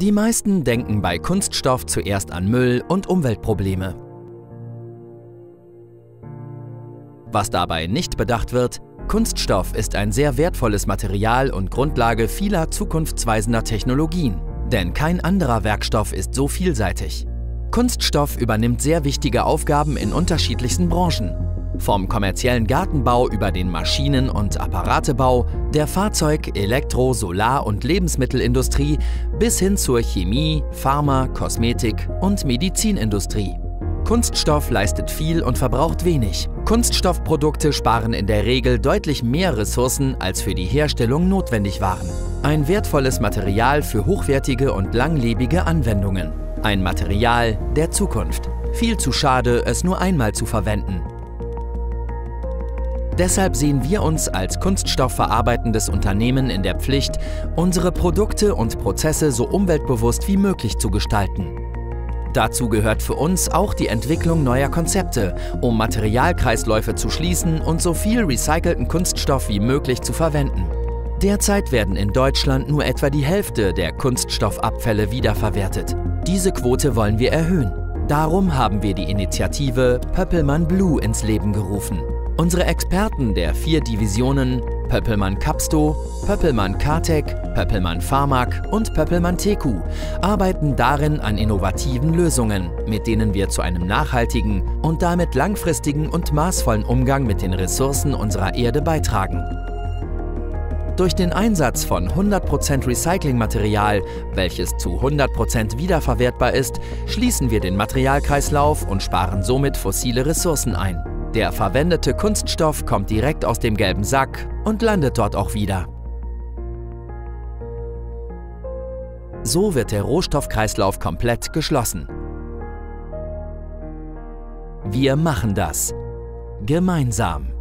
Die meisten denken bei Kunststoff zuerst an Müll und Umweltprobleme. Was dabei nicht bedacht wird, Kunststoff ist ein sehr wertvolles Material und Grundlage vieler zukunftsweisender Technologien. Denn kein anderer Werkstoff ist so vielseitig. Kunststoff übernimmt sehr wichtige Aufgaben in unterschiedlichsten Branchen. Vom kommerziellen Gartenbau über den Maschinen- und Apparatebau, der Fahrzeug-, Elektro-, Solar- und Lebensmittelindustrie bis hin zur Chemie, Pharma-, Kosmetik- und Medizinindustrie. Kunststoff leistet viel und verbraucht wenig. Kunststoffprodukte sparen in der Regel deutlich mehr Ressourcen, als für die Herstellung notwendig waren. Ein wertvolles Material für hochwertige und langlebige Anwendungen. Ein Material der Zukunft. Viel zu schade, es nur einmal zu verwenden. Deshalb sehen wir uns als kunststoffverarbeitendes Unternehmen in der Pflicht, unsere Produkte und Prozesse so umweltbewusst wie möglich zu gestalten. Dazu gehört für uns auch die Entwicklung neuer Konzepte, um Materialkreisläufe zu schließen und so viel recycelten Kunststoff wie möglich zu verwenden. Derzeit werden in Deutschland nur etwa die Hälfte der Kunststoffabfälle wiederverwertet. Diese Quote wollen wir erhöhen. Darum haben wir die Initiative Pöppelmann Blue ins Leben gerufen. Unsere Experten der vier Divisionen Pöppelmann Capsto, Pöppelmann Kartec, Pöppelmann Pharmak und Pöppelmann Teku arbeiten darin an innovativen Lösungen, mit denen wir zu einem nachhaltigen und damit langfristigen und maßvollen Umgang mit den Ressourcen unserer Erde beitragen. Durch den Einsatz von 100% Recyclingmaterial, welches zu 100% wiederverwertbar ist, schließen wir den Materialkreislauf und sparen somit fossile Ressourcen ein. Der verwendete Kunststoff kommt direkt aus dem gelben Sack und landet dort auch wieder. So wird der Rohstoffkreislauf komplett geschlossen. Wir machen das. Gemeinsam.